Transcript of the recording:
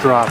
drop.